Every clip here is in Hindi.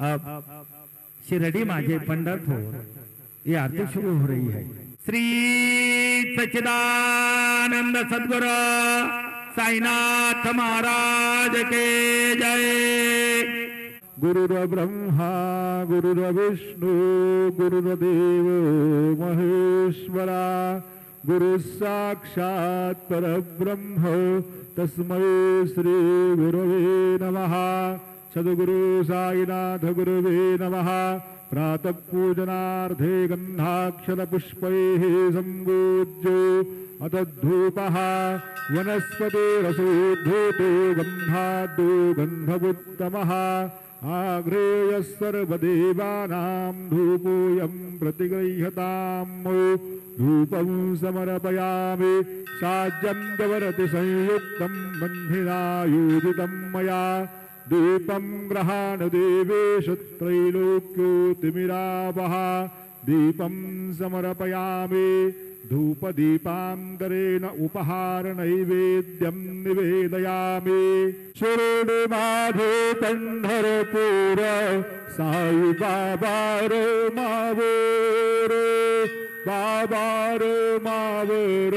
अब शिरडी माझे पंढरपुर। ये आरती शुरू हो रही है। श्री सच्चिदानंद सदगुरु साईनाथ महाराज के जय। गुरुर्ब्रह्मा गुरुर्विष्णु गुरुर्देव महेश्वरा गुरु साक्षात् परब्रह्म, तस्मै श्री गुरवे नमः। सद्गुरु साईनाथ गुरुवे नमः। प्रातः पूजनार्थे गन्धाक्षरपुष्पैः सम्पूज्यो अथ धूपः वनस्पतिरसोद्धूतो गन्धाद्यो गन्धवुत्तमः आग्रेयः सर्वदेवानां धूपोऽयं प्रतिगृह्यताम्। धूपं समर्पयामि साज्यं दवरति संयुक्तं बन्धिना योजितं मया। दीपं ग्रहाणदेवेश त्रैलोक्योतिमिरावः। दीपं समर्पयामि, धूपदीपान्तरेण उपहारनैवेद्यं निवेदयामि। शिरोडिमाधे कण्ठरपूर साई बाबार मावोर, बाबार मावर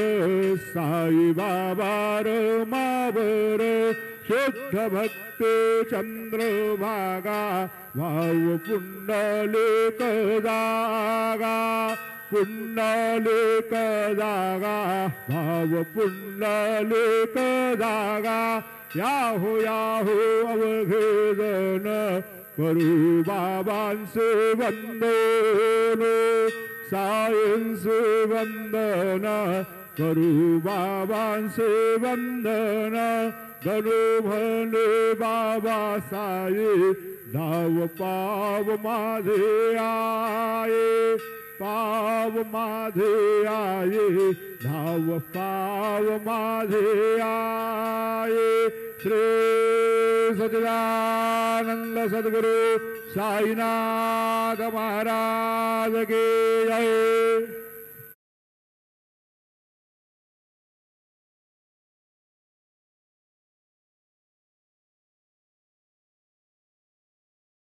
साई बाबार मावर। शुद्ध भक्त चंद्रभागा भाव पुंडलिक जागा पुंडलिक जागा भाव पुंडलिक जागा याहो याहो, अवघेदन करू बाबांचे वंदन सायंचे वंदन करू बाबांचे वंदन। गणो भने बाबा साये धाव पाव माझे आए पाव माझे आए धाव पाव माझे आए श्री सचिदानंद सद्गुरु साईनाथ महाराज के जय।